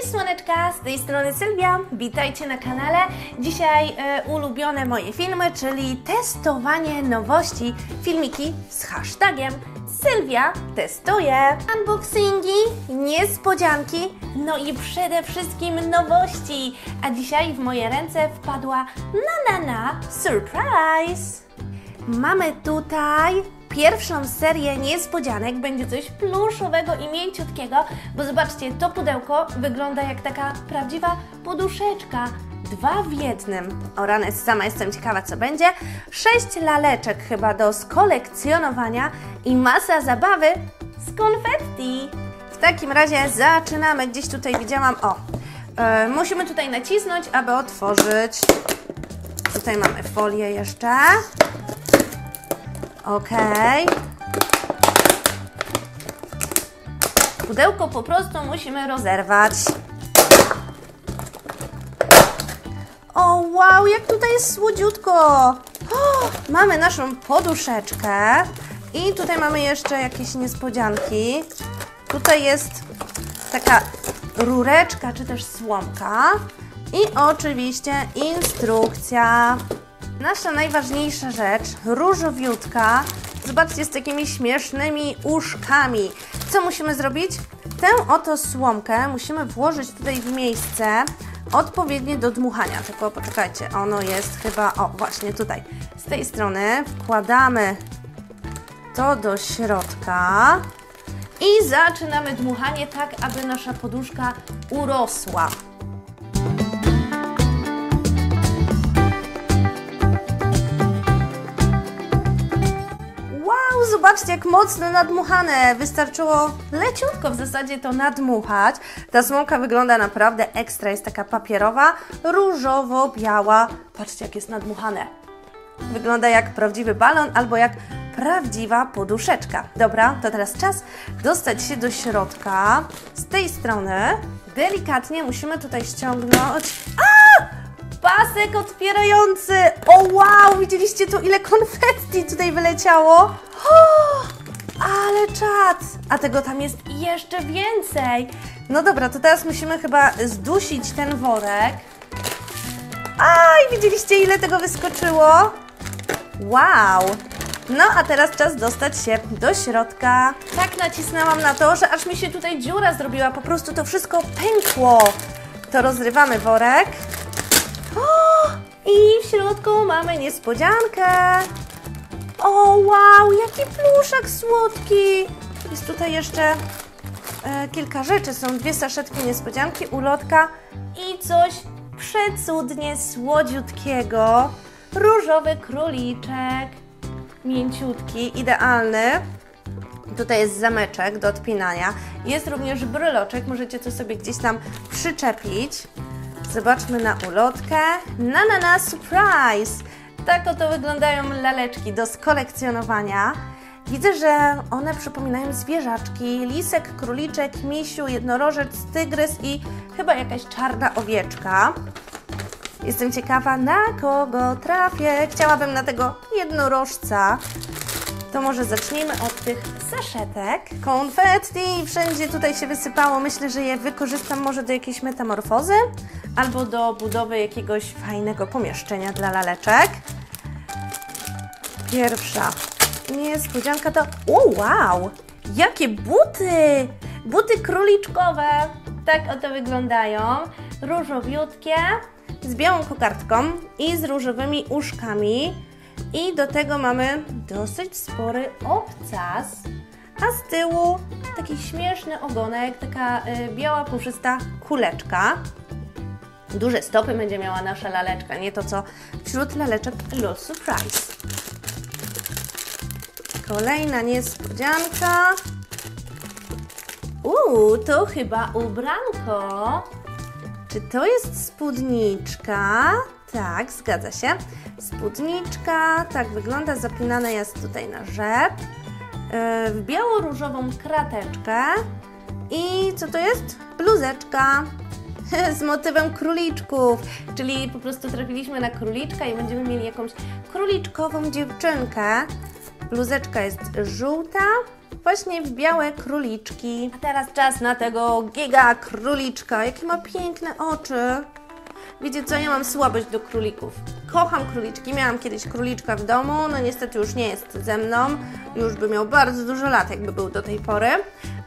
Cześć słoneczka, z tej strony Sylwia, witajcie na kanale. Dzisiaj e, ulubione moje filmy, czyli testowanie nowości, filmiki z hashtagiem Sylwia testuje. Unboxingi, niespodzianki, no i przede wszystkim nowości. A dzisiaj w moje ręce wpadła na na na surprise. Mamy tutaj pierwszą serię niespodzianek. Będzie coś pluszowego i mięciutkiego, bo zobaczcie, to pudełko wygląda jak taka prawdziwa poduszeczka. Dwa w jednym. O rany, sama jestem ciekawa, co będzie. Sześć laleczek chyba do skolekcjonowania i masa zabawy z konfetti. W takim razie zaczynamy. Gdzieś tutaj widziałam, o, e, musimy tutaj nacisnąć, aby otworzyć. Tutaj mamy folię jeszcze. Ok. Pudełko po prostu musimy rozerwać. O wow, jak tutaj jest słodziutko! O, mamy naszą poduszeczkę i tutaj mamy jeszcze jakieś niespodzianki. Tutaj jest taka rureczka czy też słomka i oczywiście instrukcja. Nasza najważniejsza rzecz, różowiutka. Zobaczcie, z takimi śmiesznymi uszkami. Co musimy zrobić? Tę oto słomkę musimy włożyć tutaj w miejsce odpowiednie do dmuchania. Tylko poczekajcie, ono jest chyba, o właśnie tutaj, z tej strony. Wkładamy to do środka i zaczynamy dmuchanie tak, aby nasza poduszka urosła. Zobaczcie jak mocno nadmuchane. Wystarczyło leciutko w zasadzie to nadmuchać. Ta słomka wygląda naprawdę ekstra. Jest taka papierowa, różowo-biała. Patrzcie jak jest nadmuchane. Wygląda jak prawdziwy balon albo jak prawdziwa poduszeczka. Dobra, to teraz czas dostać się do środka. Z tej strony delikatnie musimy tutaj ściągnąć... A! Pasek otwierający! O wow! Widzieliście to, ile konfetti tutaj wyleciało? Ale czad! A tego tam jest jeszcze więcej. No dobra, to teraz musimy chyba zdusić ten worek. Aj, widzieliście ile tego wyskoczyło? Wow! No a teraz czas dostać się do środka. Tak nacisnęłam na to, że aż mi się tutaj dziura zrobiła, po prostu to wszystko pękło. To rozrywamy worek. O, I w środku mamy niespodziankę. O wow, jaki pluszek słodki. Jest tutaj jeszcze e, kilka rzeczy. Są dwie saszetki niespodzianki, ulotka i coś przecudnie słodziutkiego. Różowy króliczek. Mięciutki, idealny. Tutaj jest zameczek do odpinania. Jest również bryloczek, możecie to sobie gdzieś tam przyczepić. Zobaczmy na ulotkę. Na na na surprise! Tak oto wyglądają laleczki do skolekcjonowania. Widzę, że one przypominają zwierzaczki. Lisek, króliczek, misiu, jednorożec, tygrys i chyba jakaś czarna owieczka. Jestem ciekawa, na kogo trafię. Chciałabym na tego jednorożca. To może zacznijmy od tych saszetek. Konfetti wszędzie tutaj się wysypało. Myślę, że je wykorzystam może do jakiejś metamorfozy albo do budowy jakiegoś fajnego pomieszczenia dla laleczek. Pierwsza niespodzianka to... O, wow! Jakie buty! Buty króliczkowe. Tak oto wyglądają. Różowiutkie, z białą kokardką i z różowymi uszkami. I do tego mamy dosyć spory obcas, a z tyłu taki śmieszny ogonek, taka y, biała, puszysta kuleczka. Duże stopy będzie miała nasza laleczka, nie to co wśród laleczek Los Surprise. Kolejna niespodzianka. Uuu, to chyba ubranko. Czy to jest spódniczka? Tak, zgadza się. Spódniczka, tak wygląda, zapinana jest tutaj na rzep. Yy, w biało-różową krateczkę. I co to jest? Bluzeczka z motywem króliczków, czyli po prostu trafiliśmy na króliczka i będziemy mieli jakąś króliczkową dziewczynkę. Bluzeczka jest żółta, właśnie w białe króliczki. A teraz czas na tego giga króliczka. Jakie ma piękne oczy. Wiecie co, ja mam słabość do królików. Kocham króliczki, miałam kiedyś króliczka w domu, no niestety już nie jest ze mną. Już by miał bardzo dużo lat, jakby był do tej pory.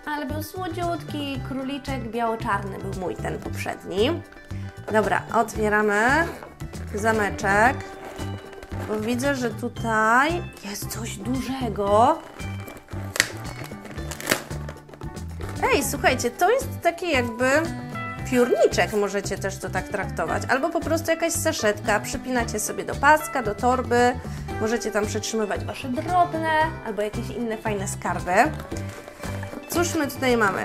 Ale był słodziutki króliczek biało-czarny, był mój ten poprzedni. Dobra, otwieramy zameczek, bo widzę, że tutaj jest coś dużego. Ej, słuchajcie, to jest taki jakby piórniczek, możecie też to tak traktować, albo po prostu jakaś saszetka, przypinacie sobie do paska, do torby, możecie tam przetrzymywać Wasze drobne, albo jakieś inne fajne skarby. Cóż my tutaj mamy?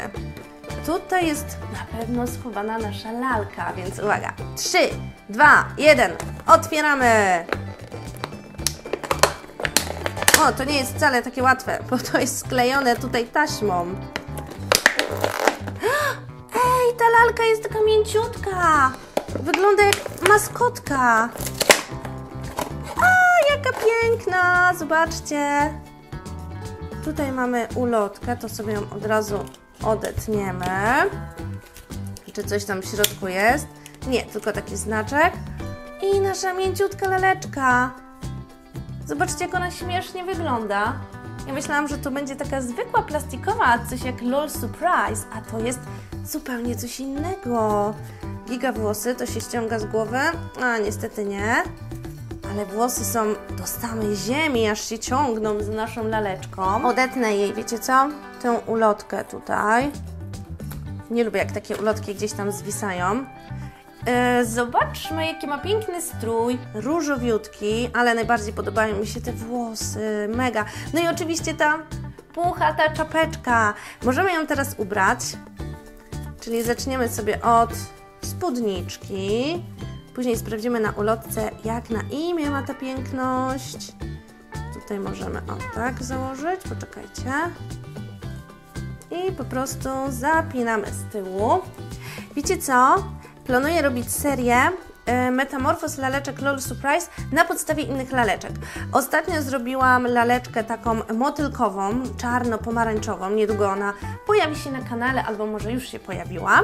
Tutaj jest na pewno schowana nasza lalka, więc uwaga. 3, 2, 1, otwieramy! O, to nie jest wcale takie łatwe, bo to jest sklejone tutaj taśmą. Ej, ta lalka jest taka mięciutka. Wygląda jak maskotka. A, jaka piękna! Zobaczcie. Tutaj mamy ulotkę, to sobie ją od razu odetniemy. Czy coś tam w środku jest? Nie, tylko taki znaczek. I nasza mięciutka laleczka. Zobaczcie, jak ona śmiesznie wygląda. Ja myślałam, że to będzie taka zwykła plastikowa, coś jak LOL Surprise, a to jest zupełnie coś innego. Giga włosy, to się ściąga z głowy? A, niestety nie. Ale włosy są do samej ziemi, aż się ciągną z naszą laleczką. Odetnę jej, wiecie co? Tę ulotkę tutaj. Nie lubię, jak takie ulotki gdzieś tam zwisają. E, zobaczmy, jaki ma piękny strój, różowiutki, ale najbardziej podobają mi się te włosy, mega. No i oczywiście ta puchata czapeczka. Możemy ją teraz ubrać, czyli zaczniemy sobie od spódniczki. Później sprawdzimy na ulotce, jak na imię ma ta piękność. Tutaj możemy o tak założyć, poczekajcie. I po prostu zapinamy z tyłu. Wiecie co? Planuję robić serię e, metamorfoz laleczek LOL Surprise na podstawie innych laleczek. Ostatnio zrobiłam laleczkę taką motylkową, czarno-pomarańczową, niedługo ona pojawi się na kanale, albo może już się pojawiła,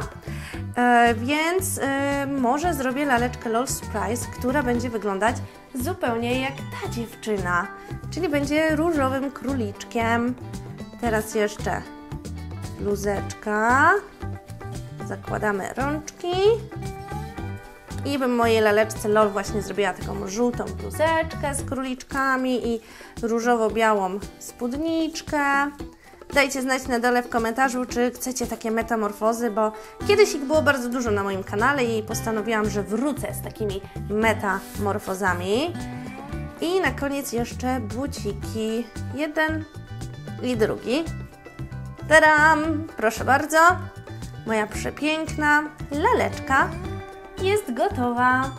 e, więc e, może zrobię laleczkę LOL Surprise, która będzie wyglądać zupełnie jak ta dziewczyna, czyli będzie różowym króliczkiem. Teraz jeszcze bluzeczka. Zakładamy rączki. I bym mojej laleczce LOL właśnie zrobiła taką żółtą bluzeczkę z króliczkami i różowo-białą spódniczkę. Dajcie znać na dole w komentarzu, czy chcecie takie metamorfozy, bo kiedyś ich było bardzo dużo na moim kanale i postanowiłam, że wrócę z takimi metamorfozami. I na koniec jeszcze buciki. Jeden i drugi. Tadam! Proszę bardzo. Moja przepiękna laleczka jest gotowa.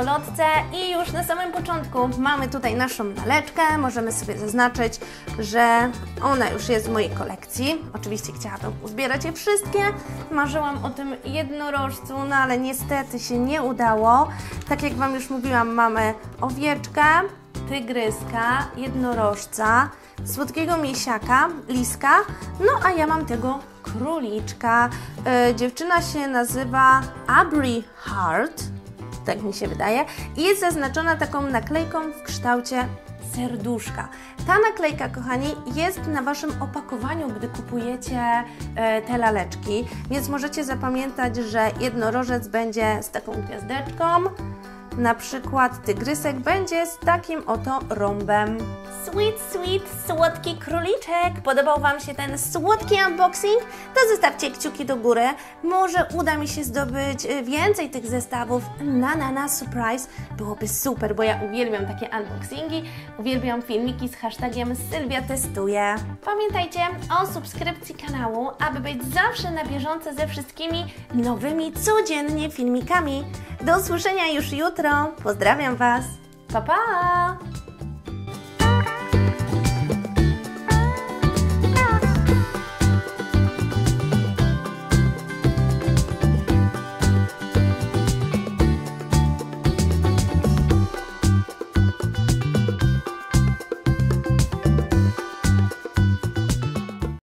Ulotce i już na samym początku mamy tutaj naszą laleczkę. Możemy sobie zaznaczyć, że ona już jest w mojej kolekcji. Oczywiście chciałabym uzbierać je wszystkie. Marzyłam o tym jednorożcu, no ale niestety się nie udało. Tak jak Wam już mówiłam, mamy owieczkę, tygryska, jednorożca, słodkiego miesiaka, liska, no a ja mam tego króliczka. E, dziewczyna się nazywa Abri Heart, tak mi się wydaje, i jest zaznaczona taką naklejką w kształcie serduszka. Ta naklejka, kochani, jest na Waszym opakowaniu, gdy kupujecie e, te laleczki, więc możecie zapamiętać, że jednorożec będzie z taką gwiazdeczką, Na przykład tygrysek będzie z takim oto rąbem. Sweet, sweet, słodki króliczek. Podobał Wam się ten słodki unboxing? To zostawcie kciuki do góry. Może uda mi się zdobyć y, więcej tych zestawów na na na surprise. Byłoby super, bo ja uwielbiam takie unboxingi, uwielbiam filmiki z hashtagiem Sylwia testuje. Pamiętajcie o subskrypcji kanału, aby być zawsze na bieżąco ze wszystkimi nowymi codziennie filmikami. Do usłyszenia już jutro. Pozdrawiam Was. Pa pa!